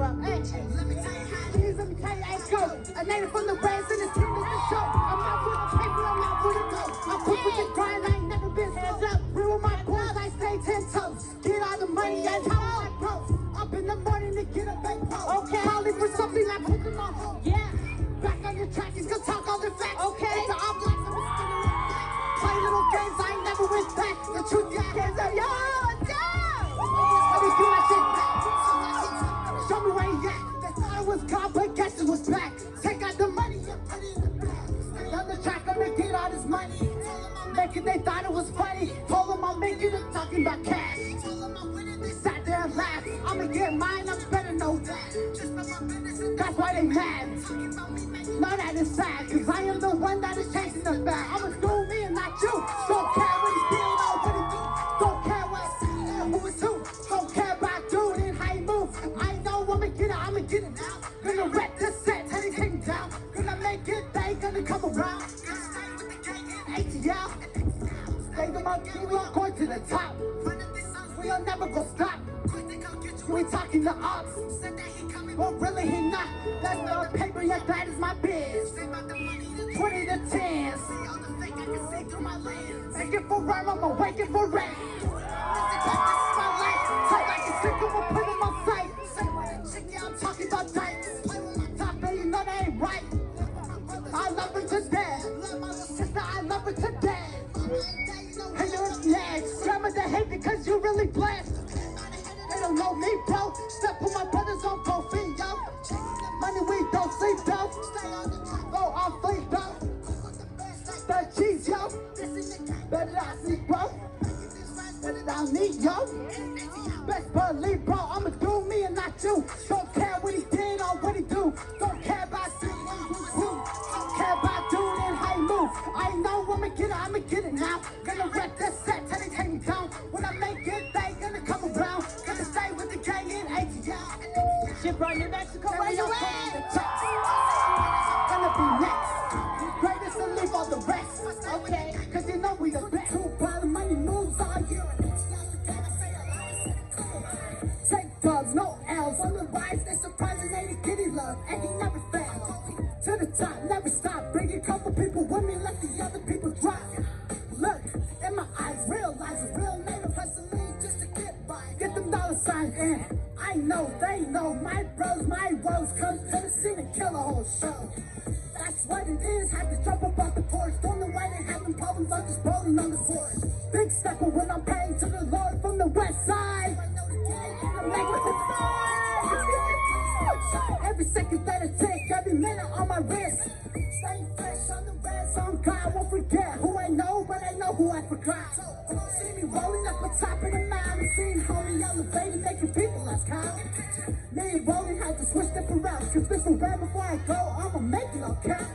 Hey, perform down there as well. Hey, let me tell you how it is. Let me tell you how it goes. A native from the Reds and his team is the show. I'm out for the paper, I'm out for the dough. I'm quick with the grind, I ain't never been hands up. Real with my boys, I stay ten toes. Get all the money, that's how I grow. Up in the morning to get a bank pro. Okay. Calling for something in my home. Yeah. Back on your track, he's gonna talk all the facts. Okay. It's all black, so we're spinning it back. Play little games, I ain't never went back. The truth, yeah, money. Make it, they thought it was funny. Told them I'm making it, talking about cash. I'm they sat there and laughed. I'ma get mine, I'm better know that. That's why they mad. No, that is sad, cause I am the one that is chasing the bag. I'ma do me and not you. Don't care what he did or what he do. Don't care what I see or who is who. Don't care about dude and how he move. I know I'ma get it, I'ma get it now. Gonna wreck the set, me down. Gonna make it, they gonna come around. We are going to the top. we are never gonna stop. We talking to ops. Well, really, he not. That's the paper, yeah, that is my biz. 20 to 10. Take it for rhyme, I'ma wake it for rain. Really blessed. They don't know me, bro. Step with my brothers on both feet, yo. Money, we don't sleep, though. Go on fleek, oh, bro. That cheese, yo. Better I see, bro. Better I need, yo. Best believe, bro. I'ma do me and not you. Don't care what he did or what he do. Don't care about you. Don't care about doing and how move. I know I'ma get it, I'ma get it now. Gonna wreck this set till they take me down. When I make it, Shiprock New Mexico, where you at? Gonna be next. Greatest to leave all the rest. Okay, cause you know we the best. Two pile of money moves all year. Take dubs, no L's on the rise. They surprising ain't a kitty love, and he never fails. To the top, never stop. Bring a couple people with me, let the other people drop. Kill a whole show. That's what it is. Had to jump up off the porch. Don't know why they having problems. I'm just rolling on the floor. Big stepper when I'm paying to the Lord from the west side. Every second that I take, every minute on my wrist. Stay fresh on the red song. God won't forget I know who forgot. See me rolling up on top of the mountain. Seeing homie elevated, making people lose count. Me and Rolling had to switch up around. Cause this one red before I go, I'ma make it all count.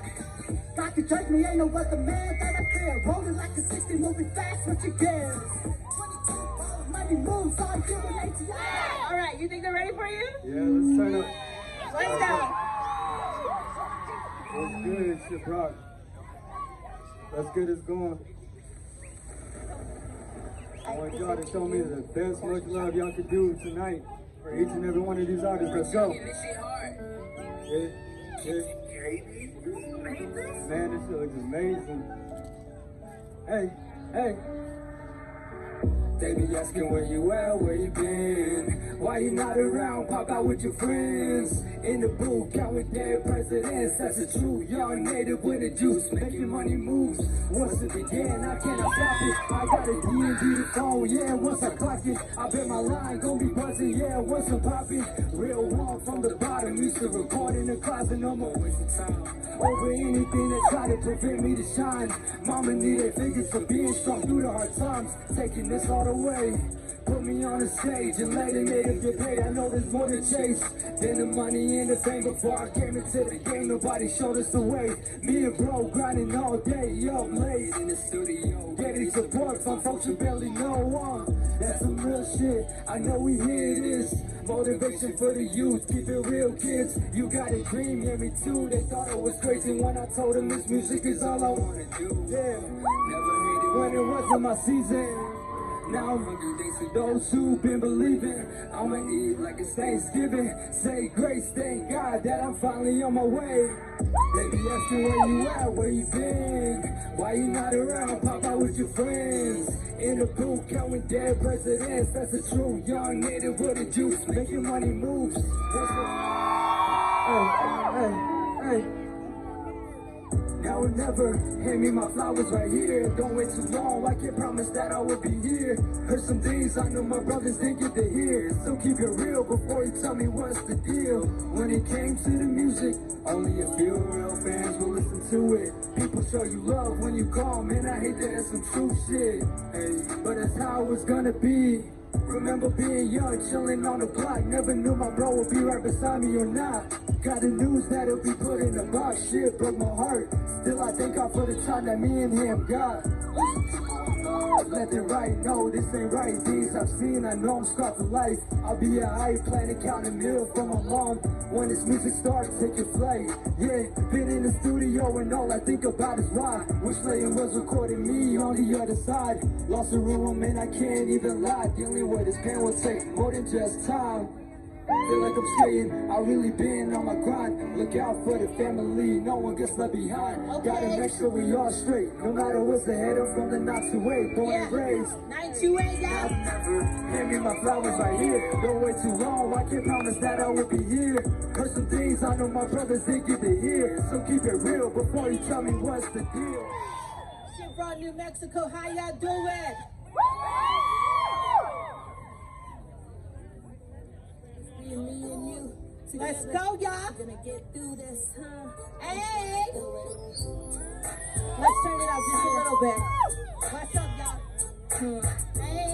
God can judge me, ain't no other man that I care. Rolling like a 60, moving fast, what you get? money moves all year with ATL. All right, you think they're ready for you? Yeah, let's turn up. Let's go. What's good? It's your rock. Let's get this going. I want y'all to show me the best much love y'all could do tonight for each and every one of these artists. Let's go. Yeah, yeah. Man, this shit looks amazing. Hey, hey. They be asking where you at, where you been? Why you not around? Pop out with your friends. In the booth, counting dead presidents. That's the truth. Young native with the juice, making money moves. Once it began, I cannot stop it. I got a D&D phone, yeah. Once I clock it, I bet my line gon' be buzzing, yeah. Once I'm popping, real warm from the bottom. Used to record in the closet, no more wasting time. Over anything that try to prevent me to shine. Mama needed figures for being strong through the hard times. Taking this all the way. Put me on the stage and later native get paid. I know there's more to chase than the money and the fame. Before I came into the game, nobody showed us the way. Me and bro grinding all day, up late in the studio. Getting support from folks who barely know one. That's some real shit. I know we hear this. Motivation for the youth, keep it real, kids. You got a dream, yeah, me too. They thought it was crazy when I told them this music is all I wanna do. Yeah, never hated it. when it wasn't my season. Thanks to those who've been believing. I'ma eat like it's Thanksgiving. Say grace, thank God that I'm finally on my way. Baby, asking where you at, where you been? Why you not around? Pop out with your friends. In the booth, counting dead presidents. That's the truth. Young native with the juice, making money moves. That's the... Hey, hey, hey. Now or never, hand me my flowers right here. Don't wait too long, I can't promise that I will be here. Heard some things I know my brothers didn't get to hear. So keep it real before you tell me what's the deal. When it came to the music, only a few real fans will listen to it. People show you love when you call, man. I hate that that's some true shit. Hey, but that's how it's gonna be. Remember being young, chilling on the block. Never knew my bro would be right beside me or not. Got the news that he'll be put in a box. Shit broke my heart. Still, I thank God for the time that me and him got. And right, no, this ain't right. Things I've seen, I know I'm for life. I'll be alright, planning counting meal for my mom. When this music starts, take your flight. Yeah, been in the studio and all I think about is why. Wish Layton was recording me on the other side. Lost a room and I can't even lie. Dealing with this pain will take more than just time. Feel like I'm staying, I really been on my grind. Look out for the family, no one gets left behind. Gotta make sure we all straight, no matter what's ahead of from the knocks away. Born and raised, 928, y'all. Hand me my flowers right here. Don't wait too long. I can't promise that I will be here. Heard some things I know my brothers didn't get to hear. So keep it real before you tell me what's the deal. Shit from New Mexico, how y'all doing? Me me and you. Let's go, y'all. Gonna get through this, huh? Hey! Let's turn it up just a little bit. What's up, y'all? Hey!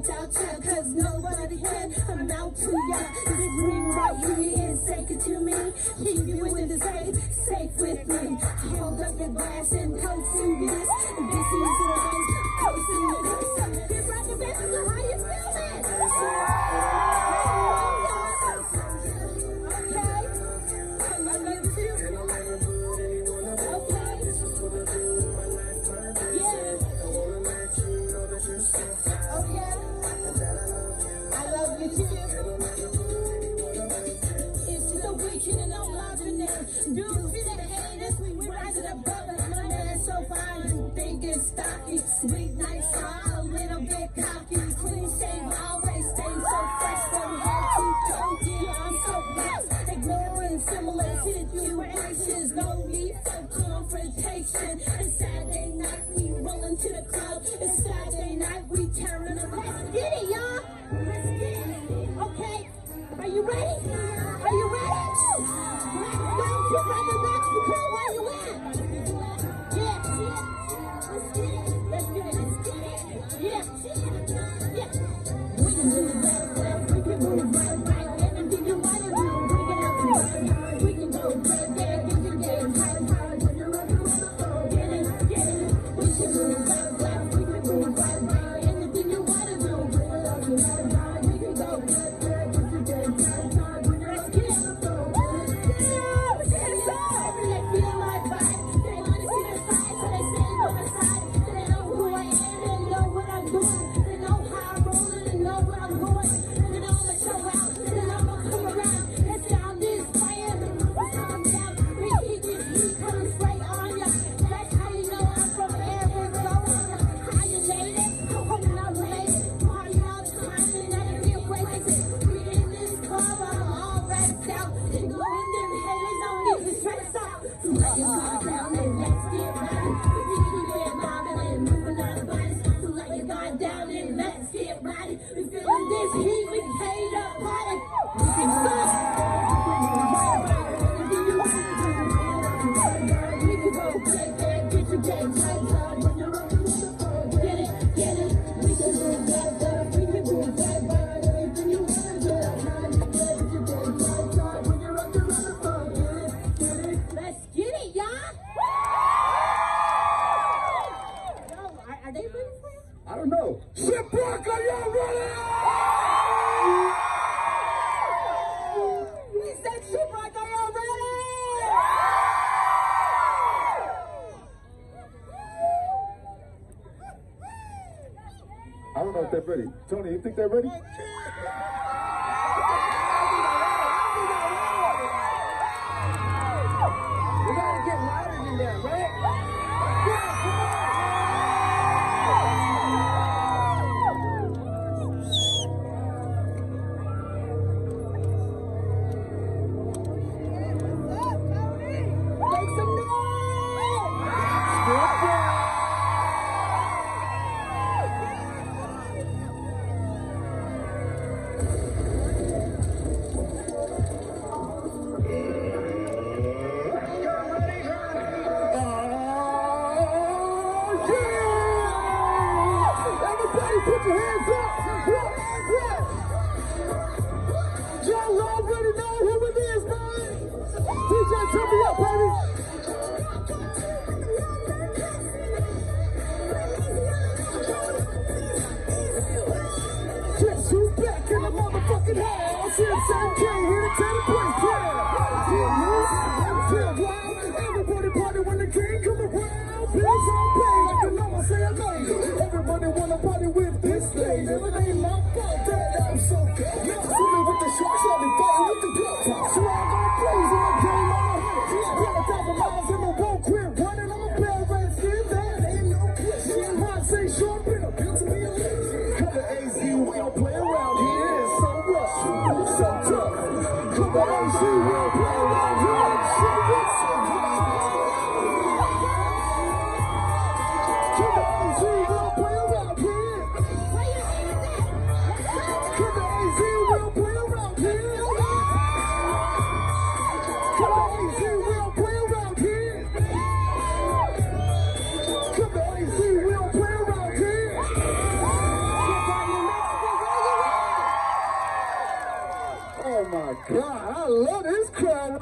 Without you. Cause nobody can amount to ya. This ring right here is sacred to me. Keep you in the safe, safe with me. Hold up the glass and coasting this. This is the race, coasting this.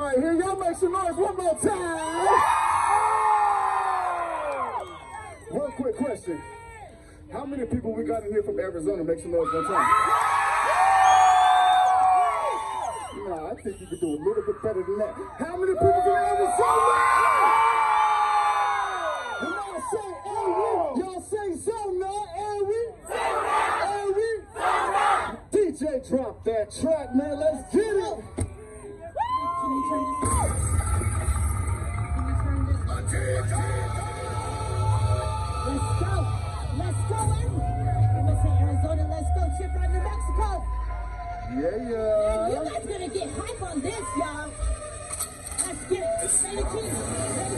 right here. Y'all make some noise one more time. One quick question. How many people we got in here from Arizona? Make some noise one time. Nah, I think you can do a little bit better than that. How many people from Arizona? When I say say DJ drop that track, man. Let's get it. Yeah, yeah. And you guys gonna get hype on this, y'all. Let's get it. Lady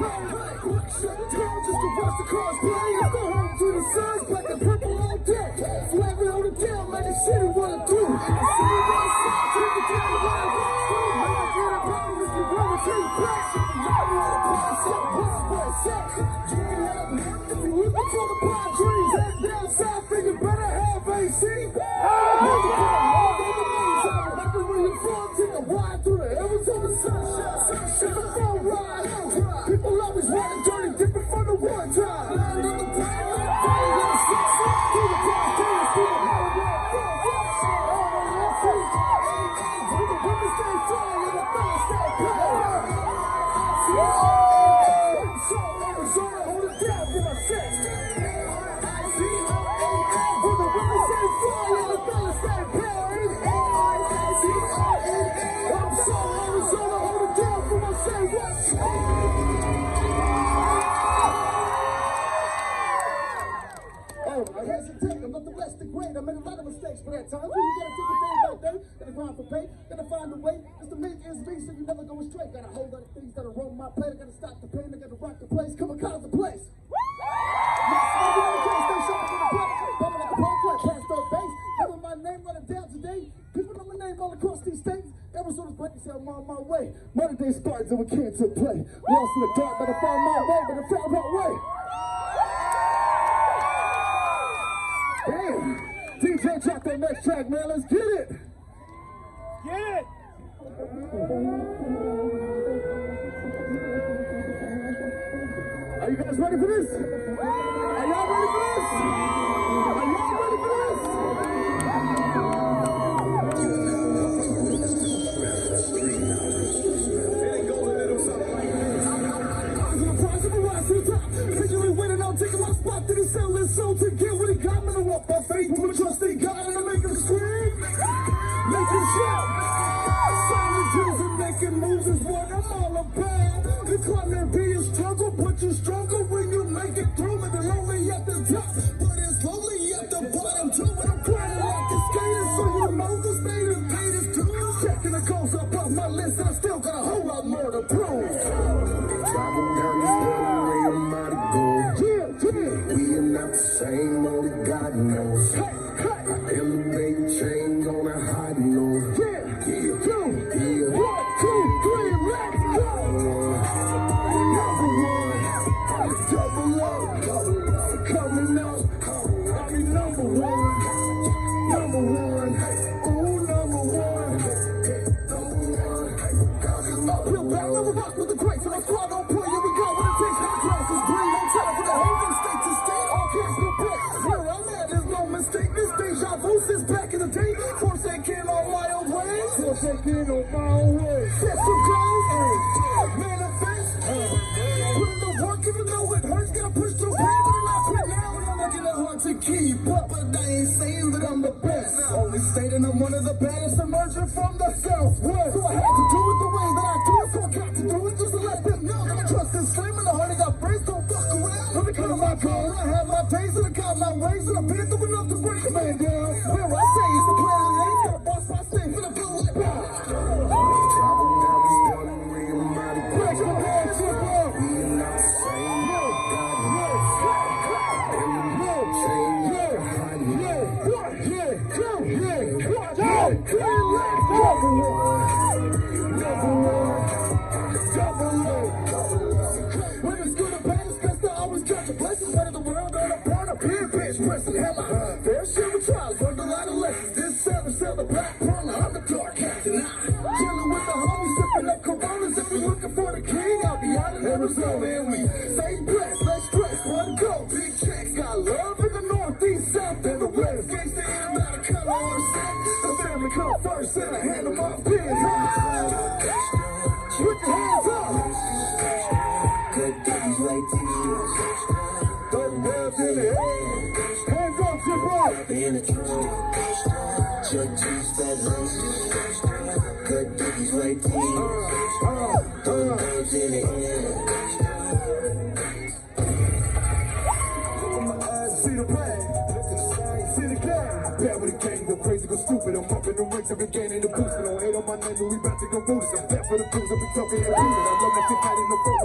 play. Quick shut down just to watch the cars play. lost these states, Arizona was breaking down on my way. Modern day Spartans and we came to play. Lost in the dark, but I found my way, but I found my way. Damn. DJ drop that next track, man. Let's get it. Get it. Are you guys ready for this? Atenção, assalto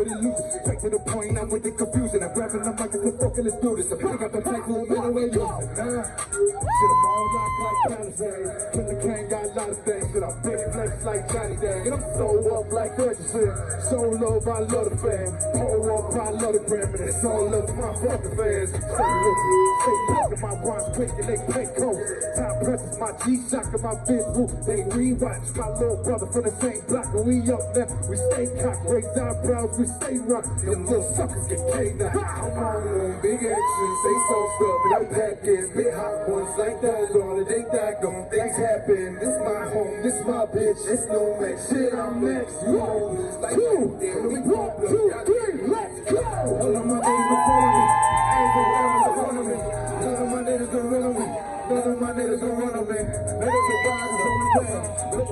for the loot. Straight to the point, I'm with the confusion. I'm grabbing the mic, I'm fucking let's do this. I'm picking up the tank for a minute, wait, look. Nah, shit, I'm all locked like Palisade. Cause the cane got a lot of things that I'm big flex like Johnny Dang. And I'm so up like Ferguson. So low, I love the fam. Whole up, I love the gram. And it's all up to my fucking fans. Stay look, stay look my rhymes quick, and they pay close. Time presses, my G-Shock and my physical. They rewatch my little brother from the same block, and we up now. We stay cock, raise eyebrows, we stay rock. Them little suckers get K-9. Come on, them big action, they so stuff, and I'm packing. bit hot ones like that. all the day that gone. Things happen, this my home, this my bitch. It's no man, shit, I'm next. You know, like, two, we walk,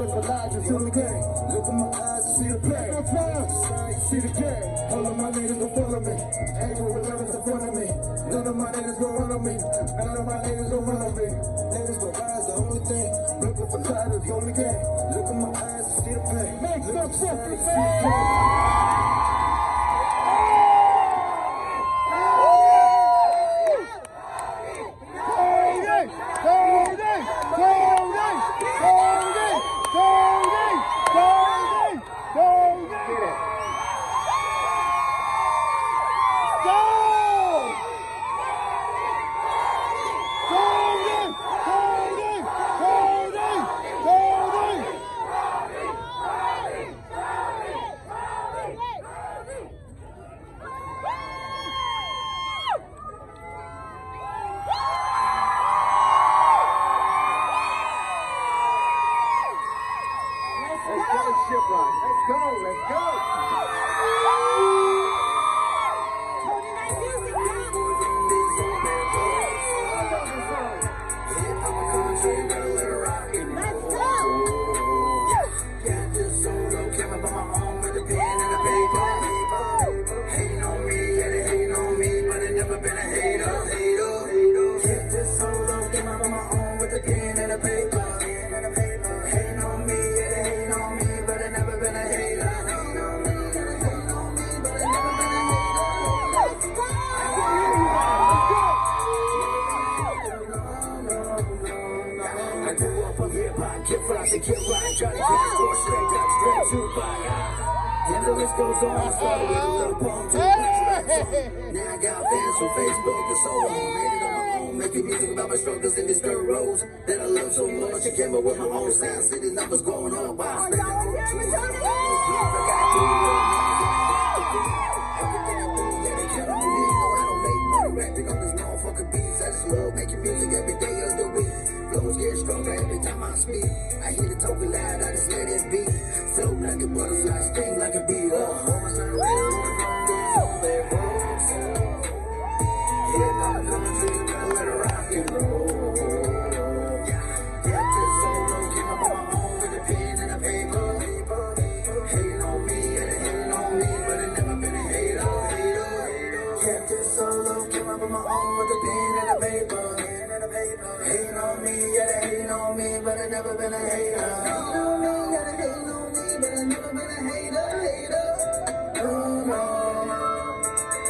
with my lies until the game. Look in my eyes, see the pain. See the game. All of my niggas goes on. I started with a little poem, two Now I got fans from Facebook and so on. Made it on my own, making music about my struggles in these third rows that I love so much. I came up with my own sound, see these numbers going up. Wow, spend the whole two. I got three more. Everything I do, yeah, they count on I don't make money rapping on this motherfucking beats. I just love making music every day of the week. Flows get stronger every time I speak. I hear the talking loud, I just let it be. Float like a butterfly, sting like a bee. Hating on me, yeah, they hating on me, but I never been a hater. Hating on me, yeah, they hating on me, but I never been a hater, hater. No, no,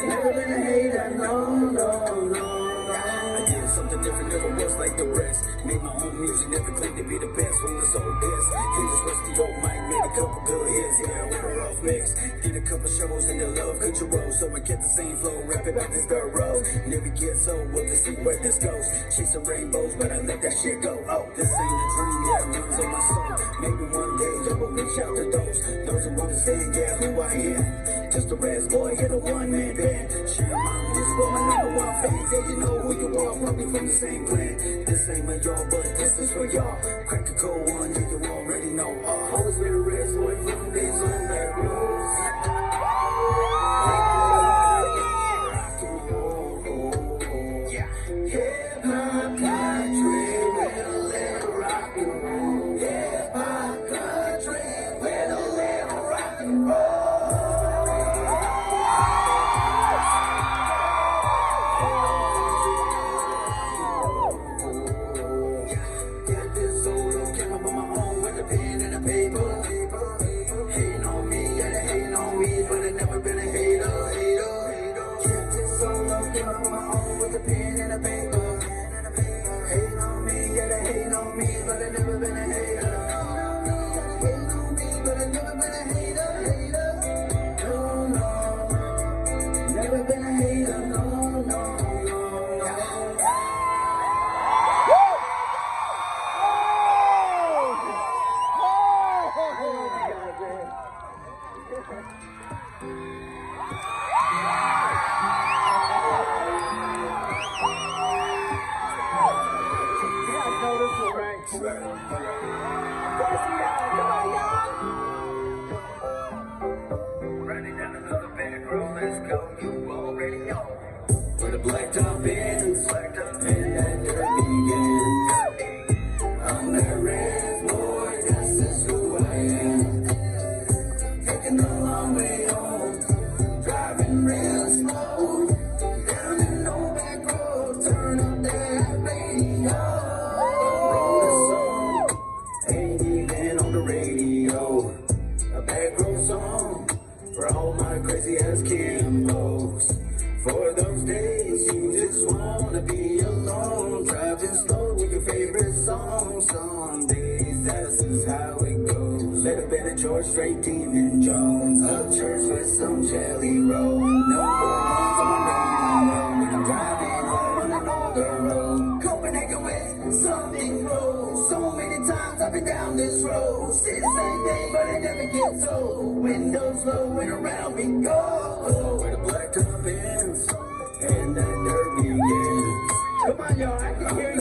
never been a hater, no, no, no. Different, never was like the rest. Made my own music, never claimed to be the best from the soul best. Hit this rusty old mic, made a couple good hits, yeah, with a rough mix. Did a couple shows in the love country road, so I kept the same flow, rapping about this road. Never get so, we'll just see where this goes. Chasing rainbows, but I let that shit go. Oh, this ain't a dream, yeah, runs on my soul. Maybe one day I will reach out to those, those who understand, yeah, who I am. Just a red boy, hit a one-man band. Sharing my with my number one fans. Yeah, you know who you are, probably from the same clan. This ain't my y'all, but this is for y'all. Crack a cold one, you already know. Uh, always been a red boy from these on back roads. A pen and a paper. church with some jelly roll. No more on the radio. I'm driving home on older road. Copenhagen West, something wrong. So many times I've been down this road. See the same thing, but I never get old. Windows low and around me go. Oh, where the black cup is and that derby is. Come on, y'all, I can hear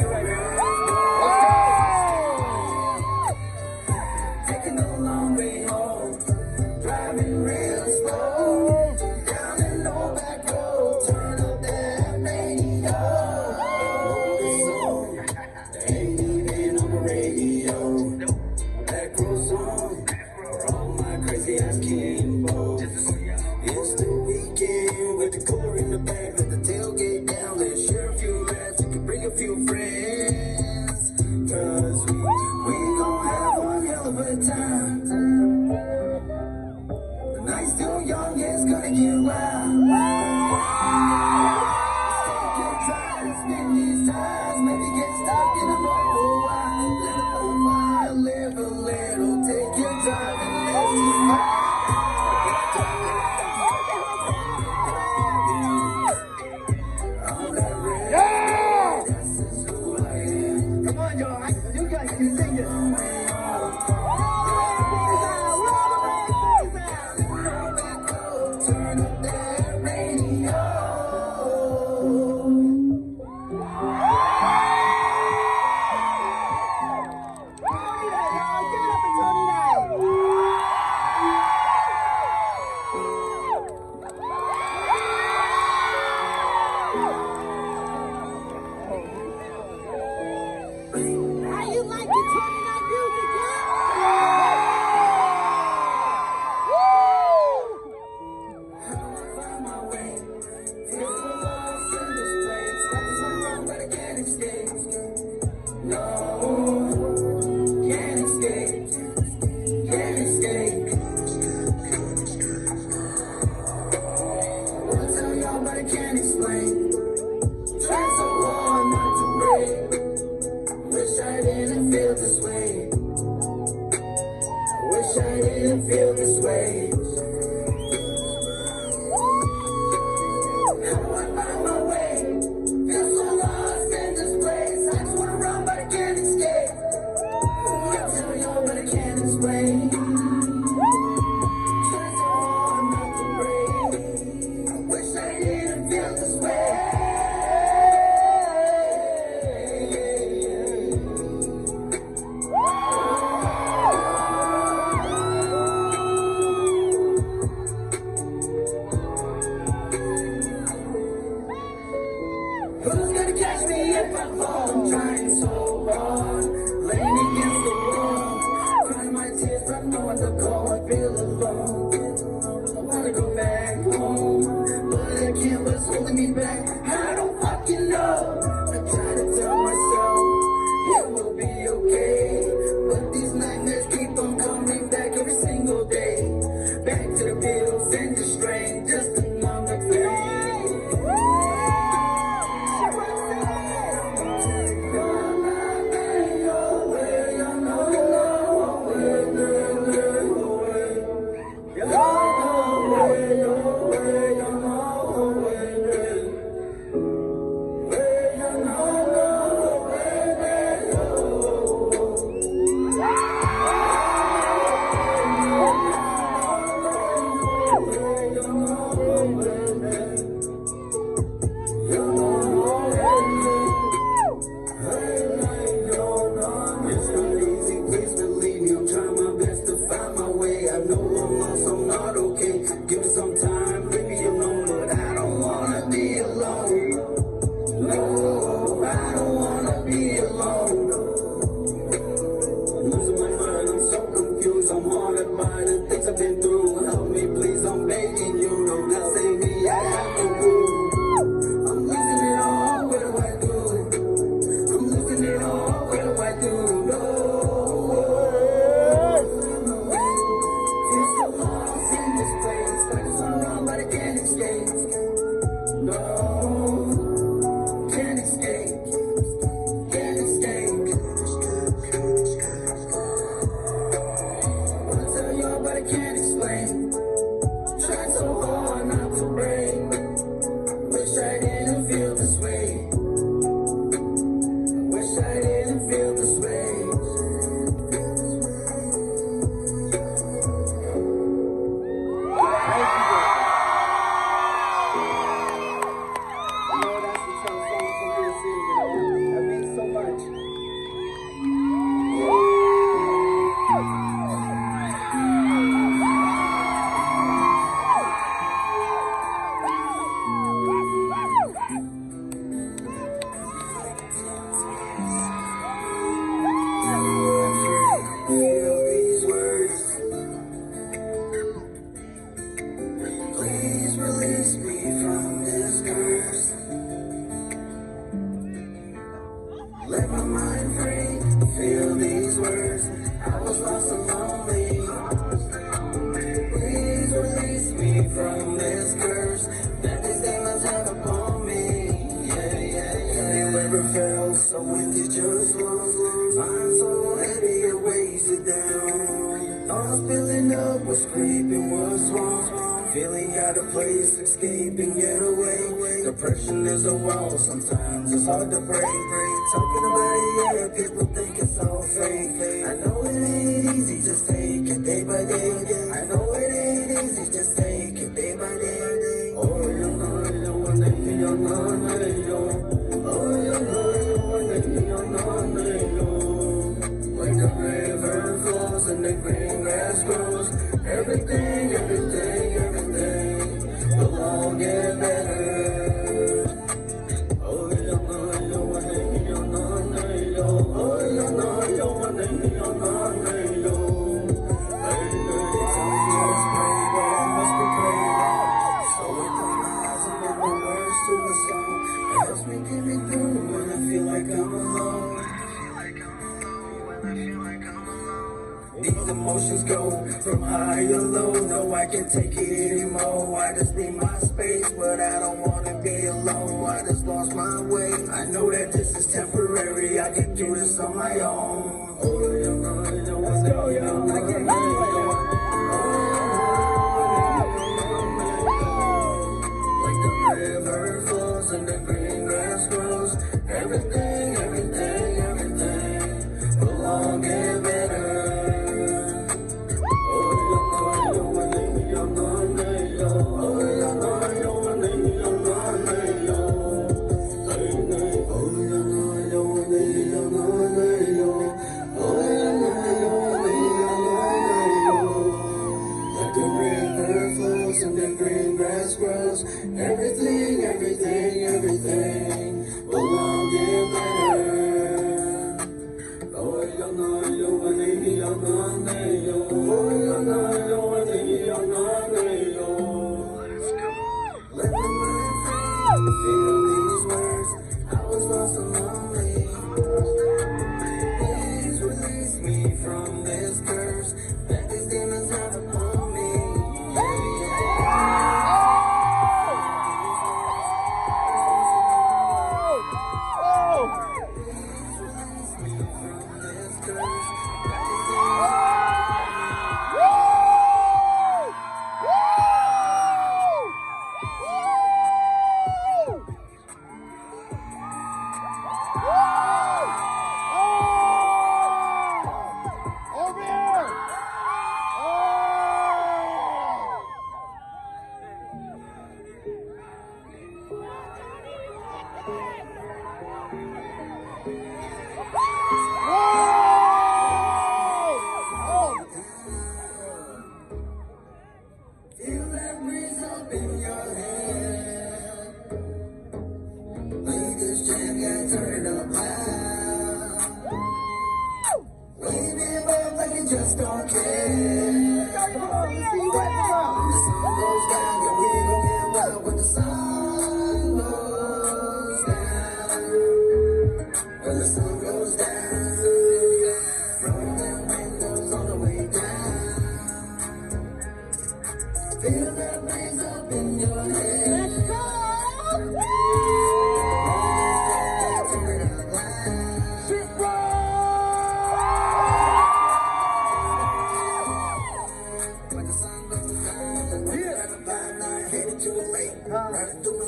Depression is a wall, sometimes it's hard to break. Talking about it, yeah, people think it's all fake. These emotions go from high or low. No, I can't take it anymore. I just need my space, but I don't wanna be alone. I just lost my way. I know that this is temporary. I can do this on my own. Let's go. I can hear you. and the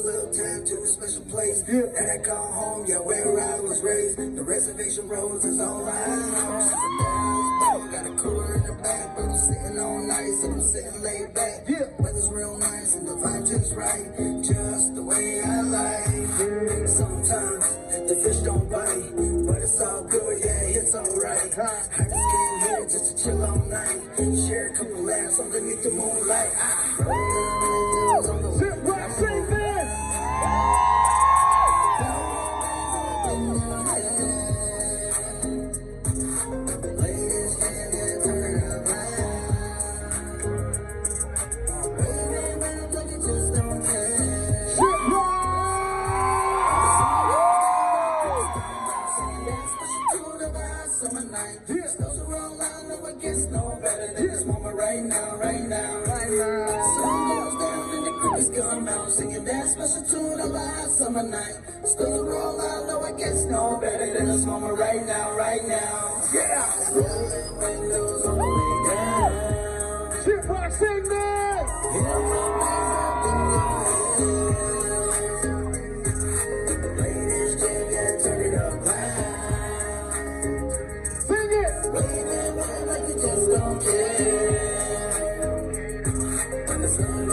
little time to a special place. Yeah. And I call home, yeah, where I was raised. The reservation roads is all right. Got a cooler in the back, but I'm sitting on ice and I'm sitting laid back. Yeah. Weather's real nice and the vibe just right, just the way I like. Yeah. Sometimes the fish don't bite, but it's all good, yeah, it's alright. I just came here just to chill all night, share a couple laughs underneath the moonlight. Ah. Sing that dance special tune of last summer night. Still roll out, though I guess no better than this moment right now, right now. Yeah! Rolling windows the way like you just don't care. When the sun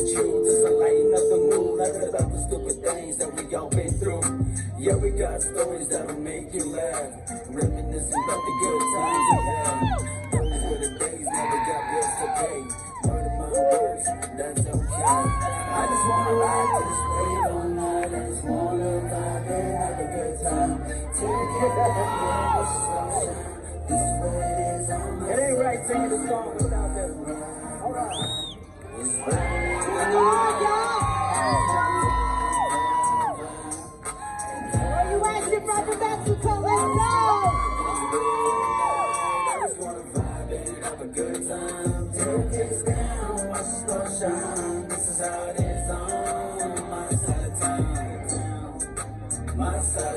we got stories that'll make you laugh. Reminiscing about the good times we had. Those were the days never got yesterday. Murder my words, that's okay. I just wanna ride this wave all night. I just wanna vibe and have a good time. Up, This is what it is my It ain't right singing the song without this. All right. I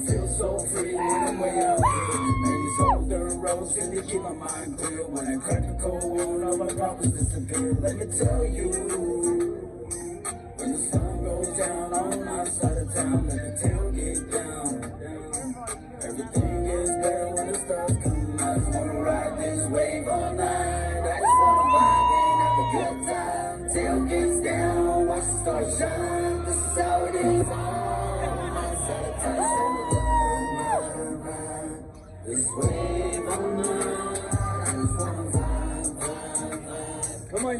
feel so free when I'm way here. And these old dirt roads seem to keep my mind clear. When I crack the cold one, all my problems disappear. Let me tell you,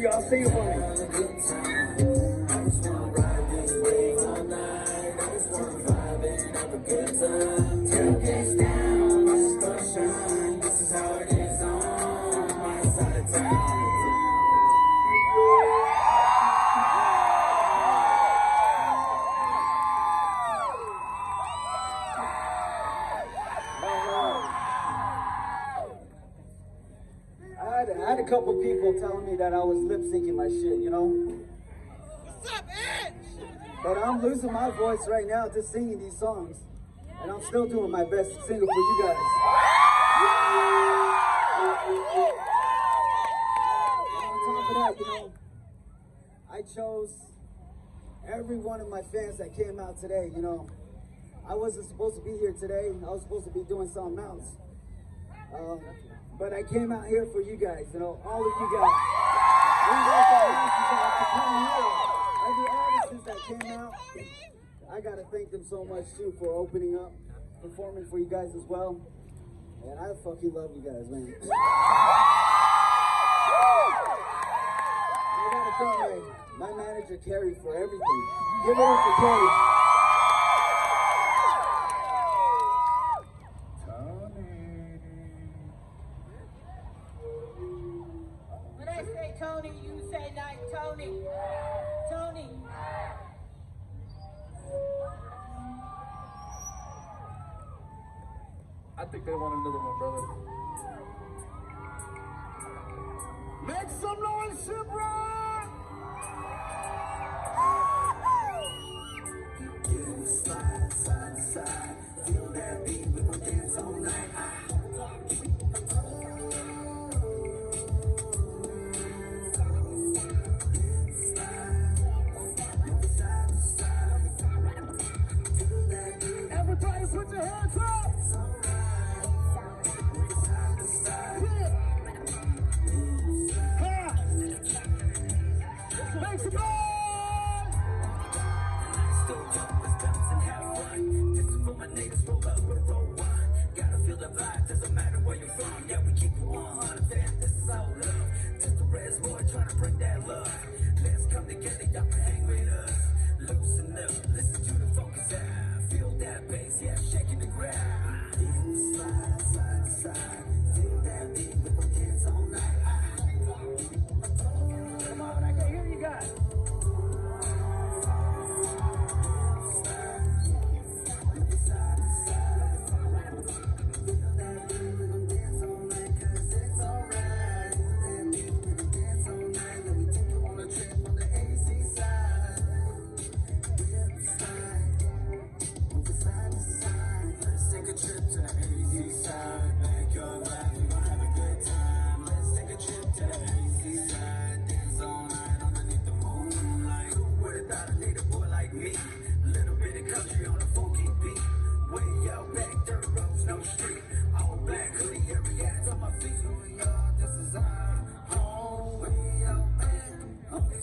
y'all, See it for I'm my voice right now just singing these songs. And I'm still doing my best to sing for you guys. On top of that, you know, I chose every one of my fans that came out today, you know. I wasn't supposed to be here today. I was supposed to be doing something else. Um, but I came out here for you guys, you know, all of you guys that came out. I got to thank them so much, too, for opening up, performing for you guys as well. And I fucking love you guys, man. I got to thank my, my manager, Terry, for everything. Give it up for Terry. Put your hands up.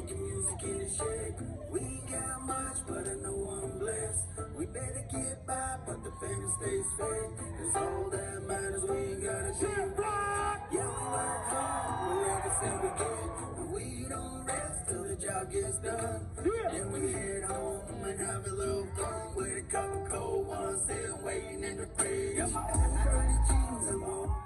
music in. We ain't got much, but I know I'm blessed. We better get by, but the family stays fake. Cause all that matters, we ain't got a shit block. Yeah, we work hard, we never say we can. But we don't rest till the job gets done. Yeah. Then we head home and have a little fun with a couple cold ones sitting waiting in the fridge. Yeah, my old dirty jeans, I'm.